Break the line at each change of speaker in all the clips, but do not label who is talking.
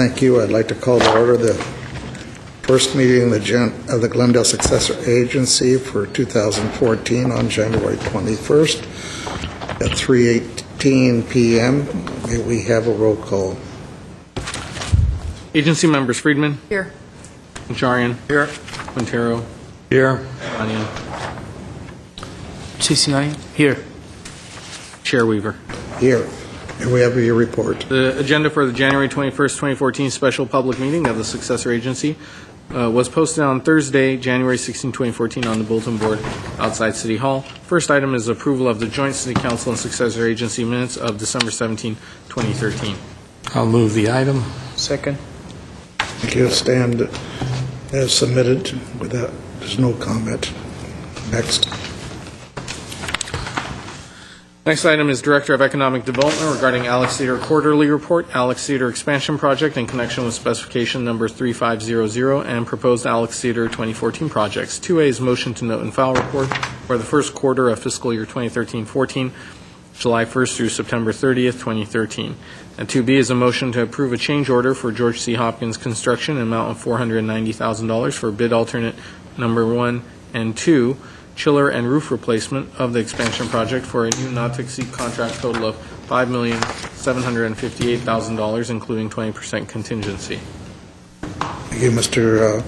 Thank you. I'd like to call to order the first meeting of the Gen- of the Glendale Successor Agency for 2014 on January 21st at 3:18 PM. May we have a roll call?
Agency members Friedman,
Here.
Najarian. Here. Quintero.
Here.
Onion.
Sinanyan? Here.
Chair Weaver.
Here. May we have your report?
The agenda for the January 21st, 2014 special public meeting of the successor agency uh, was posted on Thursday, January 16, 2014, on the bulletin board outside City Hall. First item is approval of the joint city council and successor agency minutes of December 17, 2013.
I'll move the item. Second.
Thank you. Stand as submitted without, there's no comment. Next.
Next item is Director of Economic Development regarding Alex Theater Quarterly Report, Alex Theater Expansion Project in connection with specification number 3500 and proposed Alex Theater 2014 projects. 2A is motion to note and file report for the first quarter of fiscal year 2013-14, July 1st through September 30th, 2013. And 2B is a motion to approve a change order for George C. Hopkins Construction in amount of $490,000 for bid alternate number one and two, chiller and roof replacement of the expansion project for a new not-to-exceed contract total of $5,758,000, including 20% contingency.
Thank you, Mr. uh,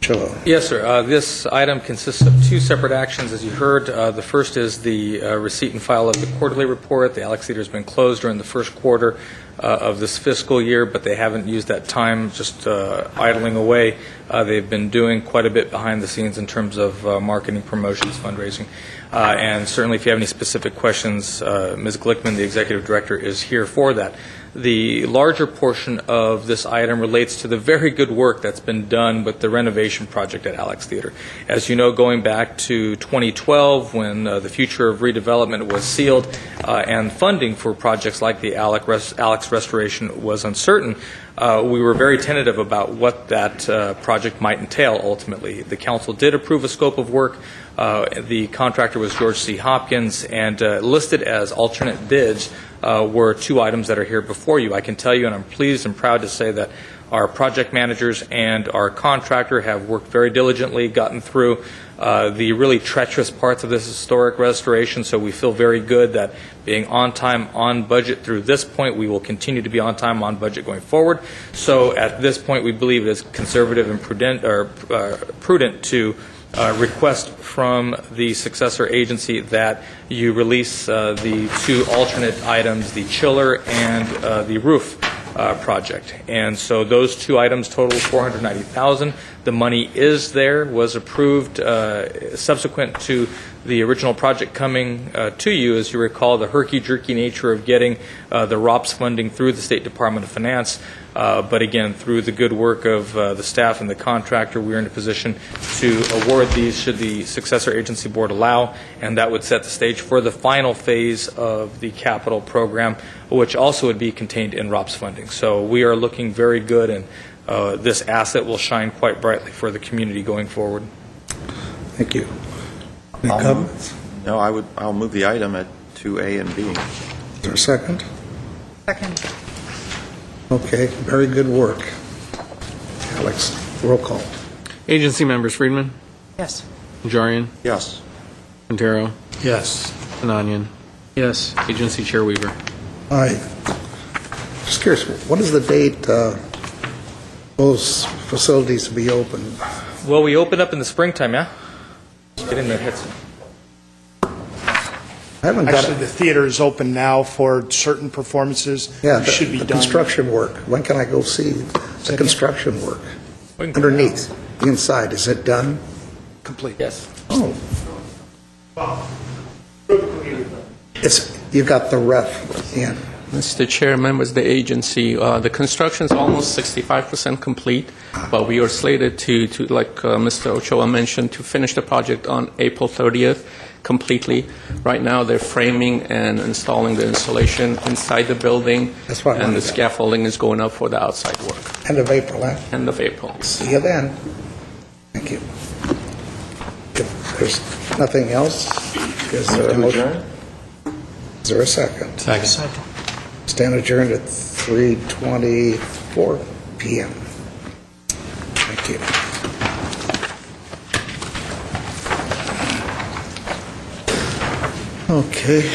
Cello.
Yes, sir. Uh, This item consists of two separate actions, as you heard. Uh, The first is the uh, receipt and file of the quarterly report. The Alex Theater's been closed during the first quarter uh, of this fiscal year, but they haven't used that time just uh, idling away. Uh, They've been doing quite a bit behind the scenes in terms of uh, marketing, promotions, fundraising. Uh, And certainly, if you have any specific questions, uh, Ms. Glickman, the executive director, is here for that. The larger portion of this item relates to the very good work that's been done with the renovation project at Alex Theater. As you know, going back to 2012, when uh, the future of redevelopment was sealed uh, and funding for projects like the Alex res- Alex restoration was uncertain, uh, we were very tentative about what that uh, project might entail ultimately. The council did approve a scope of work. Uh, The contractor was George C. Hopkins, and uh, listed as alternate bids uh, were two items that are here before you. I can tell you, and I'm pleased and proud to say that our project managers and our contractor have worked very diligently, gotten through uh, the really treacherous parts of this historic restoration, so we feel very good that being on time, on budget through this point, we will continue to be on time, on budget going forward. So at this point, we believe it is conservative and prudent, or uh, prudent to uh, request from the successor agency that you release uh, the two alternate items, the chiller and uh, the roof uh, project. And so those two items total 490,000. The money is there, was approved uh, subsequent to the original project coming uh, to you. As you recall, the herky-jerky nature of getting uh, the ROPS funding through the State Department of Finance. Uh, But again, through the good work of uh, the staff and the contractor, we're in a position to award these should the successor agency board allow, and that would set the stage for the final phase of the capital program, which also would be contained in ROPS funding. So we are looking very good, and uh, this asset will shine quite brightly for the community going forward.
Thank you. Any
I'll
comments?
move- No, I would, I'll move the item at 2A and B.
Is there a second?
Second.
Okay, very good work. Alex, roll call.
Agency members Friedman,
Yes.
Najarian,
Yes.
Quintero,
Yes.
Sinanyan.
Yes.
Agency Chair Weaver.
Aye. Just curious, what is the date uh, those facilities will be open?
Well, we open up in the springtime, yeah? Get in there, hits.
I haven't got
Actually,
it.
the theater is open now for certain performances.
Yeah,
It should be
the the
done.
construction work. When can I go see the construction work? Underneath, the inside, is it done?
Complete.
Yes.
Oh. It's, you got the ref in.
Mr. Chair, members of the agency, uh, the construction is almost 65% complete, but we are slated to, to like uh, Mr. Ochoa mentioned, to finish the project on April 30th completely. Right now, they're framing and installing the installation inside the building,
That's what I
and the
wanted
scaffolding is going up for the outside work,
End of April, eh?
end of April.
See you then. Thank you. If there's nothing else, is there a motion? Is there a second?
Second.
Stand adjourned at 3:24 PM. Thank you. Okay.